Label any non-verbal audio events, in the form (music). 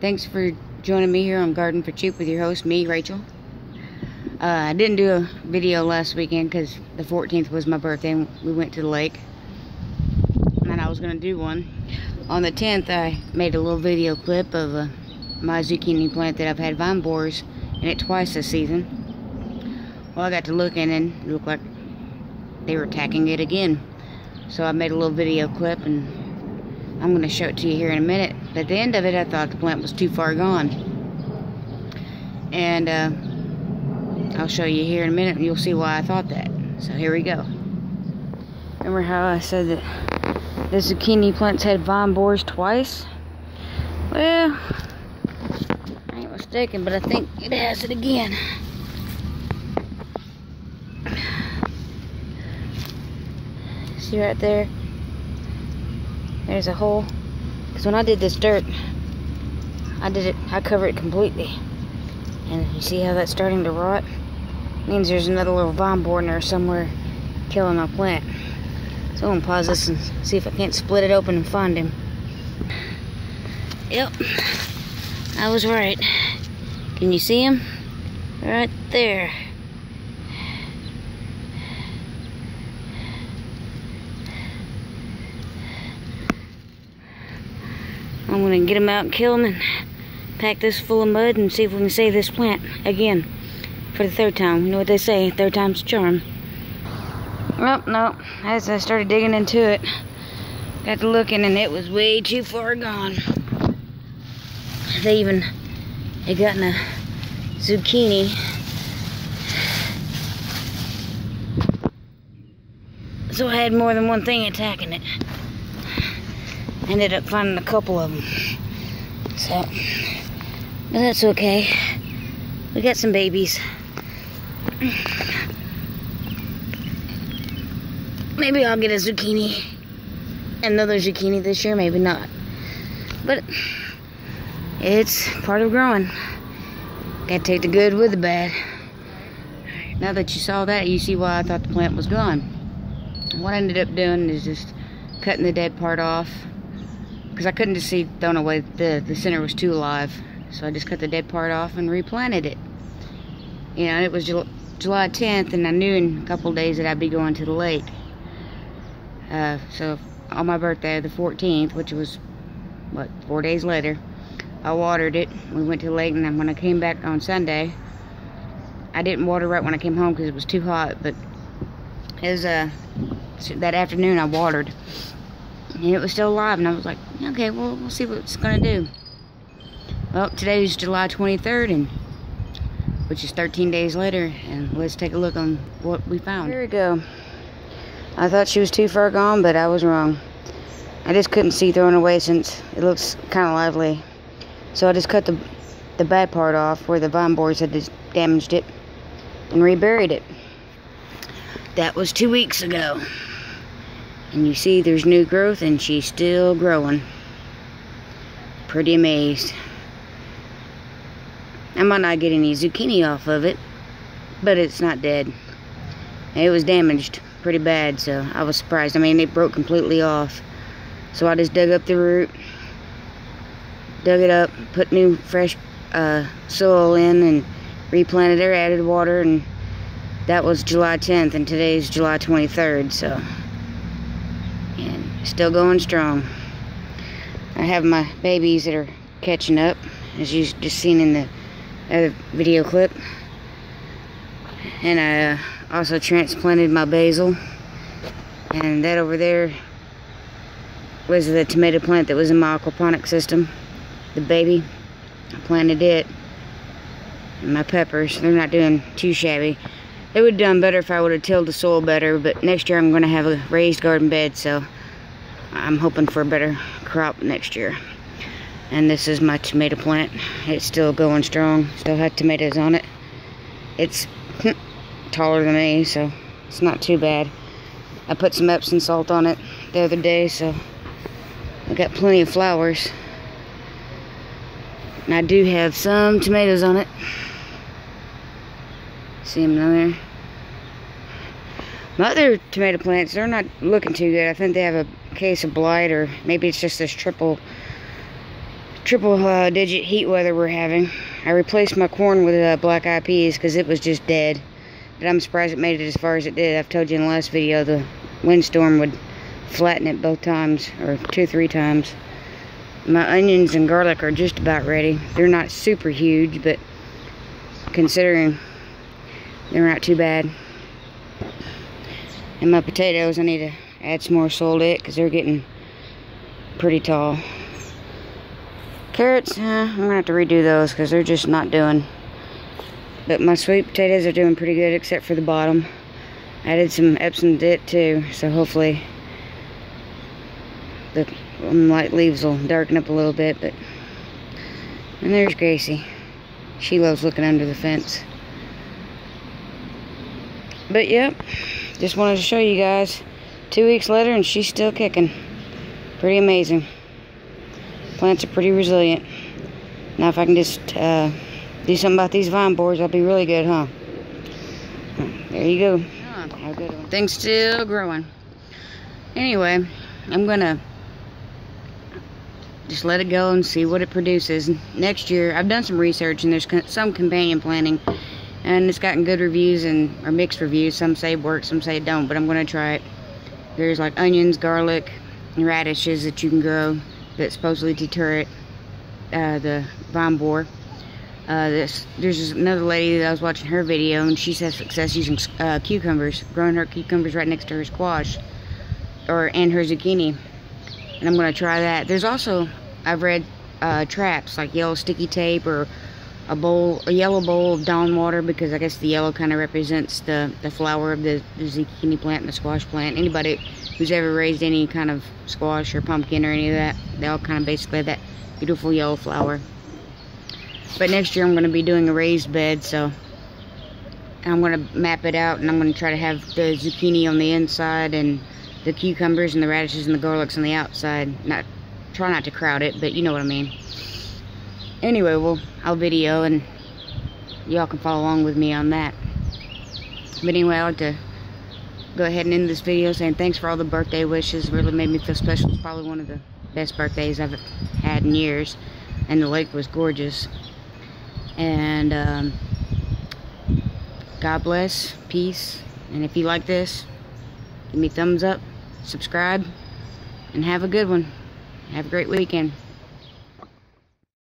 Thanks for joining me here on Garden for Cheap with your host, me, Rachel. Uh, I didn't do a video last weekend because the 14th was my birthday and we went to the lake. And I was going to do one. On the 10th, I made a little video clip of uh, my zucchini plant that I've had vine borers in it twice this season. Well, I got to looking and it looked like they were attacking it again. So I made a little video clip and I'm going to show it to you here in a minute. But at the end of it, I thought the plant was too far gone. And uh, I'll show you here in a minute and you'll see why I thought that. So here we go. Remember how I said that the zucchini plants had vine borers twice? Well, I ain't mistaken, but I think it has it again. See right there? There's a hole. Because when I did this dirt, I did it, I covered it completely. And you see how that's starting to rot? means there's another little vine borer in there somewhere killing my plant. So I'm gonna pause this and see if I can't split it open and find him. Yep, I was right. Can you see him? Right there. I'm gonna get him out and kill him and pack this full of mud and see if we can save this plant again for the third time. You know what they say, third time's a charm. Well, no, as I started digging into it, got to looking and it was way too far gone. They even had gotten a zucchini. So I had more than one thing attacking it. Ended up finding a couple of them. So, but that's okay. We got some babies. Maybe I'll get a zucchini. Another zucchini this year, maybe not. But it's part of growing. Gotta take the good with the bad. Now that you saw that, you see why I thought the plant was gone. What I ended up doing is just cutting the dead part off because I couldn't just see thrown away the the center was too alive. So I just cut the dead part off and replanted it. You know it was July 10th and I knew in a couple days that I'd be going to the lake. Uh, so on my birthday the 14th which was what four days later I watered it. We went to the lake and then when I came back on Sunday I didn't water right when I came home because it was too hot but it was uh that afternoon I watered and it was still alive and I was like okay well we'll see what it's gonna do. Well today is July 23rd and which is 13 days later and let's take a look on what we found. Here we go. I thought she was too far gone but I was wrong. I just couldn't see throwing away since it looks kind of lively. So I just cut the the bad part off where the vine borers had damaged it and reburied it. That was two weeks ago and you see there's new growth and she's still growing. Pretty amazed. I might not get any zucchini off of it, but it's not dead. It was damaged pretty bad, so I was surprised. I mean, it broke completely off. So I just dug up the root, dug it up, put new fresh uh, soil in, and replanted her, added water, and that was July 10th, and today's July 23rd, so still going strong. I have my babies that are catching up, as you just seen in the other video clip. And I uh, also transplanted my basil. And that over there was the tomato plant that was in my aquaponic system. The baby. I planted it. And my peppers, they're not doing too shabby. They would have done better if I would have tilled the soil better, but next year I'm going to have a raised garden bed, so I'm hoping for a better crop next year. And this is my tomato plant. It's still going strong. Still had tomatoes on it. It's (laughs) taller than me, so it's not too bad. I put some Epsom salt on it the other day, so I got plenty of flowers. And I do have some tomatoes on it. See them down there? My other tomato plants, they're not looking too good. I think they have a case of blight or maybe it's just this triple triple uh, digit heat weather we're having. I replaced my corn with uh, black eyed peas because it was just dead. But I'm surprised it made it as far as it did. I've told you in the last video the windstorm would flatten it both times, or two, three times. My onions and garlic are just about ready. They're not super huge, but considering they're not too bad. And my potatoes, I need to add some more sold it because they're getting pretty tall. Carrots, I'm going to have to redo those because they're just not doing. But my sweet potatoes are doing pretty good except for the bottom. I Added some Epsom dit too, so hopefully the um, light leaves will darken up a little bit. But And there's Gracie. She loves looking under the fence. But yep, just wanted to show you guys. Two weeks later and she's still kicking. Pretty amazing. Plants are pretty resilient. Now if I can just uh, do something about these vine borers, that'll be really good, huh? There you go. Things still growing. Anyway, I'm gonna just let it go and see what it produces. Next year, I've done some research and there's some companion planting and it's gotten good reviews and or mixed reviews. Some say it works, some say it don't, but I'm gonna try it. There's like onions, garlic, and radishes that you can grow that supposedly deter it, uh, the vine borer. Uh, this, there's another lady that I was watching her video and she had success using uh, cucumbers, growing her cucumbers right next to her squash or and her zucchini. And I'm going to try that. There's also, I've read uh, traps like yellow sticky tape or a bowl, a yellow bowl of Dawn water because I guess the yellow kind of represents the, the flower of the, the zucchini plant and the squash plant. Anybody who's ever raised any kind of squash or pumpkin or any of that, they all kind of basically have that beautiful yellow flower. But next year I'm going to be doing a raised bed, so I'm going to map it out and I'm going to try to have the zucchini on the inside and the cucumbers and the radishes and the garlics on the outside. Not Try not to crowd it, but you know what I mean. Anyway, well, I'll video and y'all can follow along with me on that. But anyway, I'd like to go ahead and end this video saying thanks for all the birthday wishes. Really made me feel special. It's probably one of the best birthdays I've had in years. And the lake was gorgeous. And um, God bless, peace, and if you like this, give me thumbs up, subscribe, and have a good one. Have a great weekend.